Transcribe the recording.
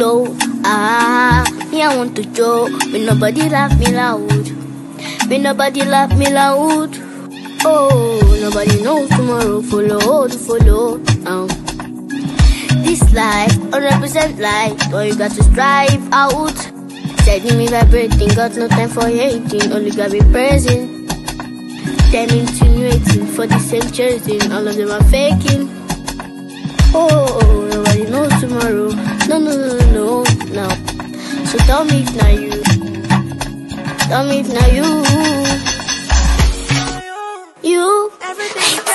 blow, ah, me I want to joke. Me nobody laugh me loud, me nobody laugh me loud. Oh, nobody knows tomorrow. Follow, follow. Um, this life, 100% life, but you got to strive out. Setting me vibrating, got no time for hating, only gotta be present. Them insinuating for the same chasing, all of them are faking. So tell me it's not you. Tell me it's not you. You. Everything.